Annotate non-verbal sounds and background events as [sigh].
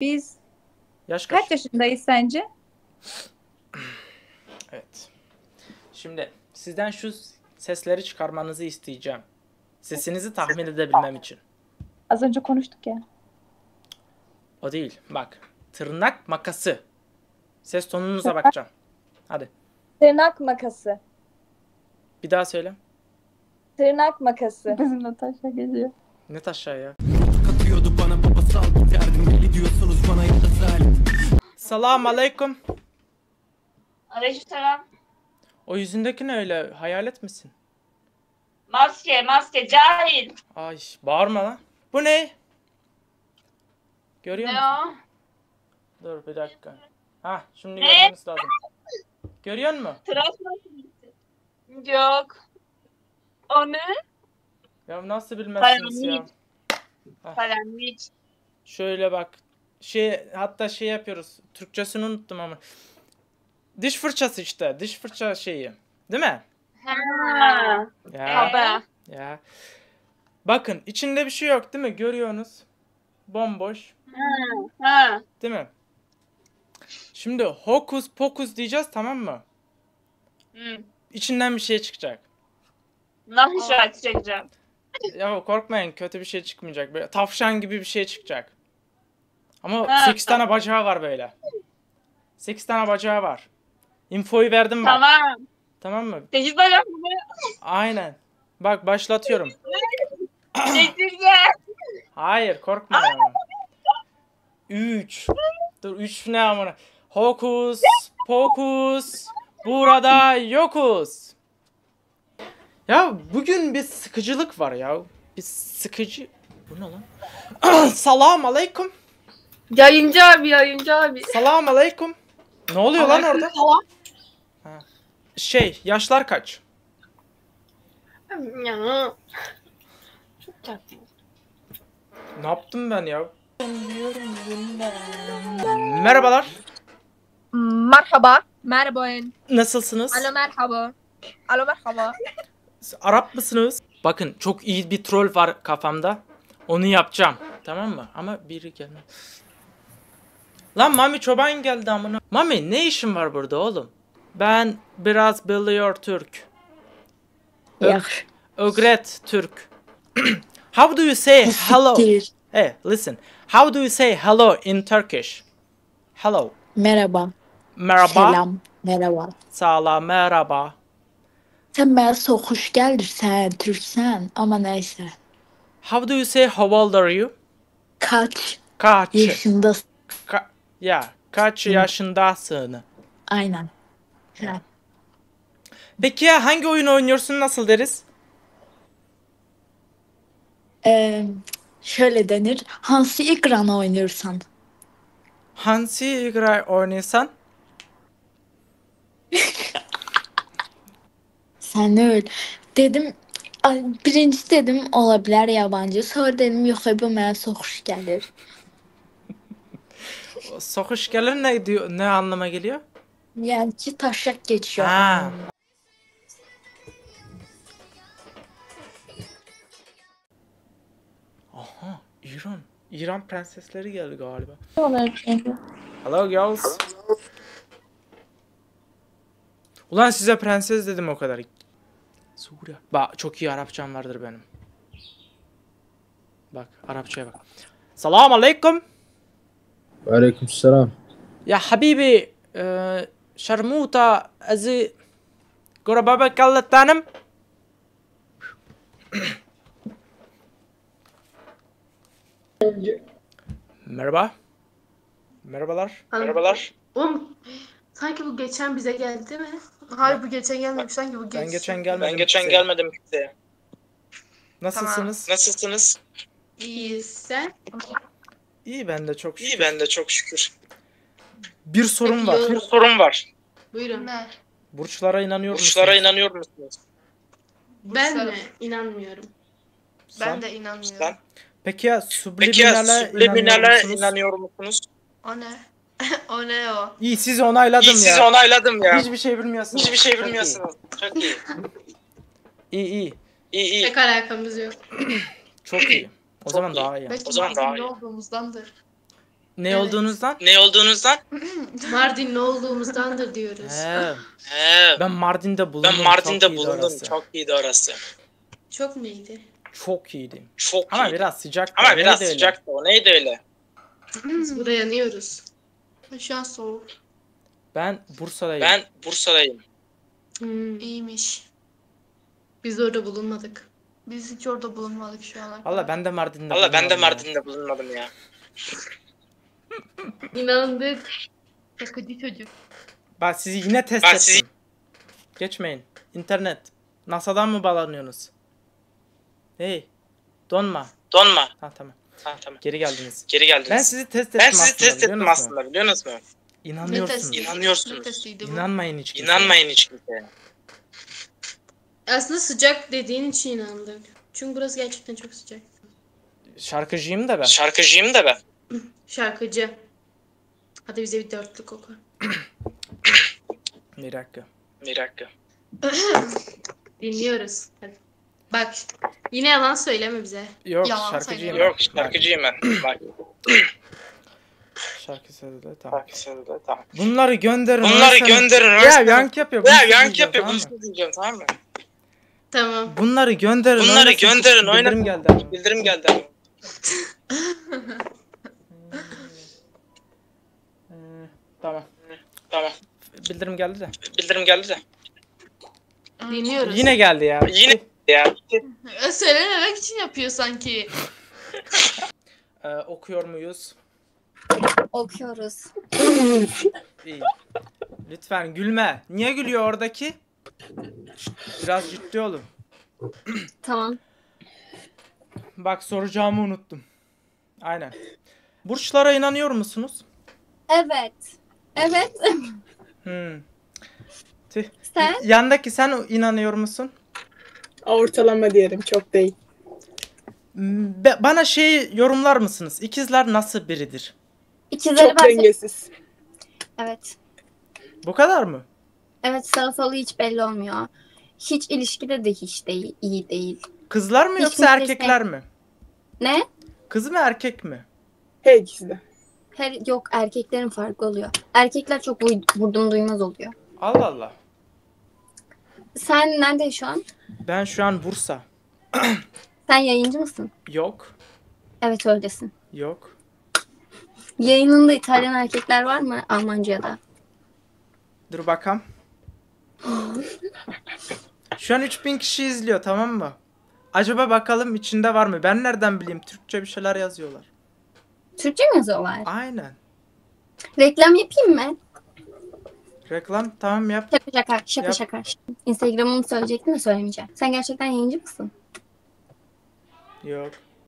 Biz Yaş kaç? kaç yaşındayız sence? Evet. Şimdi sizden şu sesleri çıkarmanızı isteyeceğim. Sesinizi tahmin edebilmem için. Az önce konuştuk ya. O değil. Bak. Tırnak makası. Ses tonunuza bakacağım. Hadi. Tırnak makası. Bir daha söyle. Tırnak makası. Bizim Natasha geliyor. Ne aşağı ya? Selam aleyküm. Aleykümselam. O yüzündeki ne öyle? Hayalet misin? Maske, maske, cahil. Ay bağırma lan. Bu ne? Görüyor Ne musun? o? Dur bir dakika. Ha şimdi Ne? görmemiz lazım. Görüyor musun? Tıraş makinesi. Yok. O ne? Ya nasıl bilmezsiniz ya? Palamut. Şöyle bak. Şey hatta şey yapıyoruz. Türkçesini unuttum ama. Diş fırçası işte. Diş fırça şeyi. Değil mi? Ha. Ya. Baba. Ya. Bakın içinde bir şey yok değil mi? Görüyorsunuz. Bomboş. Ha. Değil mi? Şimdi hokus pokus diyeceğiz tamam mı? Hı. İçinden bir şey çıkacak. Nasıl çekeceğim? Ya korkmayın kötü bir şey çıkmayacak. Böyle tavşan gibi bir şey çıkacak. Ama Ha. 8 tane bacağı var böyle. 8 tane bacağı var. Infoyu verdim bak. Tamam. Tamam mı? Sekiz bacak mı? Aynen. Bak başlatıyorum. Hayır korkma ya. 3. Dur 3 ne amına. Hokus pokus. Burada yokuz. Ya bugün bir sıkıcılık var ya. Bir sıkıcı. Bu ne lan? [clears throat] Salam aleyküm. Yayıncı abi, yayıncı abi. Salam aleyküm. Ne oluyor lan orada? Ha. Şey yaşlar kaç? Ya. Çok tatlı. Ne yaptım ben ya? Merhabalar. Merhaba. Merhaba. Nasılsınız? Alo merhaba. Alo merhaba. Arap mısınız? Bakın çok iyi bir troll var kafamda. Onu yapacağım. Tamam mı? Ama biri gelmez. Lan Mami Çoban geldi amına. Mami ne işin var burada oğlum? Ben biraz biliyor Türk. Ö- Ögret Türk. [clears throat] How do you say hello? Hey, listen. How do you say hello in Turkish? Hello. Merhaba. Merhaba. Selam. Merhaba. Salam, merhaba. Sen bana çok hoş gelirsen, Türksen ama neyse. How do you say how old are you? Kaç Kaç? yaşındasın? Ka- ya kaç Hı. yaşındasın? Aynen. Ha. Peki ya hangi oyun oynuyorsun nasıl deriz? Ee, şöyle denir. Hansi İkran oynuyorsan. Hansi İkran oynuyorsan? [laughs] Sen öyle. Dedim birinci dedim olabilir yabancı. Sonra dedim yox bu mənə soxuş gəlir. Sokuş gelir ne diyor ne anlama geliyor? Yani ki taşak geçiyor. Ha. Aha İran. İran prensesleri geldi galiba. Hello girls. Ulan size prenses dedim o kadar. Suriye. Bak çok iyi Arapçam vardır benim. Bak Arapçaya bak. Salam aleyküm. Aleykümselam. Ya habibi e, şarmuta azı Gorababa kallatanım. Merhaba. Merhabalar. Merhabalar. Oğlum, sanki bu geçen bize geldi değil mi? Hayır bu geçen gelmemiş. Sanki bu geçen. Ben geçen gelmedim. Ben geçen kimseye. gelmedim kimseye. Nasılsınız? Nasılsınız? İyi sen. İyi ben de çok şükür. İyi ben de çok şükür. Bir sorun var. Bir sorun var. Buyurun. Burçlara inanıyor musunuz? Burçlara inanıyor musunuz? Ben mi? İnanmıyorum. Sen- de inanmıyorum. Sen? Peki ya subliminale inanıyor subliminale musunuz? inanıyor musunuz? O ne? [laughs] o ne o? İyi sizi onayladım İyi sizi ya. onayladım ya. Hiçbir şey bilmiyorsunuz. Hiçbir şey Çok iyi. bilmiyorsunuz. Çok iyi. İyi iyi. İyi iyi. Pek alakamız yok. Çok iyi. O zaman daha iyi. Belki O zaman daha ne iyi. olduğumuzdandır. Ne Evet. olduğunuzdan? Ne olduğunuzdan? [laughs] Mardinli olduğumuzdandır diyoruz. He. He. Ben Mardin'de bulundum. Ben Mardin'de çok iyiydi bulundum. orası. Çok iyiydi orası. Çok mu iyiydi? Çok iyiydi. Çok Ama iyiydi. biraz sıcak. Ama biraz sıcaktı. O neydi öyle? Biz burada yanıyoruz. Şu an soğuk. Ben Bursa'dayım. Ben Bursa'dayım. Hmm. İyiymiş. Biz orada bulunmadık. Biz hiç orada bulunmadık şu ana. Valla ben de Mardin'de Valla ben de bulunmadım ya. Mardin'de bulunmadım ya. [laughs] İnandık. Şakacı çocuk. Ben sizi yine test Ben ettim. sizi- Geçmeyin. İnternet. NASA'dan mı bağlanıyorsunuz? Hey. Donma. Donma. Ha tamam. Ha, tamam. Geri geldiniz. Geri geldiniz. Ben sizi test ettim ben sizi aslında, test biliyor ettim musun? aslında biliyor musunuz? İnanıyorsunuz. İnanıyorsunuz. İnanmayın hiç kimseye. İnanmayın hiç kimseye. Aslında sıcak dediğin için inandık. Çünkü burası gerçekten çok sıcak. Şarkıcıyım da ben. Şarkıcıyım da ben. [clears throat] Şarkıcı. Hadi bize bir dörtlük oku. Bir dakika. Bir dakika. [clears throat] Dinliyoruz. Hadi. Bak yine yalan söyleme bize. Yok Yalan şarkıcıyım. ben. Yok şarkıcıyım ben. [clears throat] Bak. Şarkı sözü tamam. Şarkı sözü tamam. Bunları gönderin. Bunları gönderin. Ya öylesene- yank yapıyor. Ya bunu yank diyeceğim, yapıyor. tamam Bunu mı? diyeceğim tamam mı? Tamam. Bunları gönderin. Bunları oynasın. gönderin, Bildirim oynasın. geldi ama. Bildirim geldi. Ee, [laughs] Tamam. Tamam. Bildirim geldi de. Bildirim geldi de. Dinliyoruz. Yine geldi ya. Yine ya. [laughs] Söylememek için yapıyor sanki. [laughs] Ee, okuyor muyuz? Okuyoruz. İyi. Lütfen gülme. Niye gülüyor oradaki? Biraz ciddi olun. Tamam. Bak soracağımı unuttum. Aynen. Burçlara inanıyor musunuz? Evet. Evet. Hmm. Tüh. Sen? Yandaki sen inanıyor musun? Ortalama diyelim çok değil. Be- bana şey yorumlar mısınız? İkizler nasıl biridir? İkizleri Çok ben dengesiz. Evet. Bu kadar mı? Evet sağ solu hiç belli olmuyor. Hiç ilişkide de hiç değil, iyi değil. Kızlar mı Hiç yoksa kimse erkekler mi? Ne? Kız mı erkek mi? Her ikisi de. Her yok erkeklerin farkı oluyor. Erkekler çok vuy- vurdum duymaz oluyor. Allah Allah. Sen nerede şu an? Ben şu an Bursa. Sen yayıncı mısın? Yok. Evet öylesin. Yok. Yayınında İtalyan erkekler var mı Almanca'da? Dur bakalım. Şu an 3000 kişi izliyor tamam mı? Acaba bakalım içinde var mı? Ben nereden bileyim? Türkçe bir şeyler yazıyorlar. Türkçe mi yazıyorlar? Aynen. Reklam yapayım mı? Reklam tamam yap. Şaka şaka şaka Yap. şaka. Instagram'ımı söyleyecektim de söylemeyeceğim. Sen gerçekten yayıncı mısın? Yok.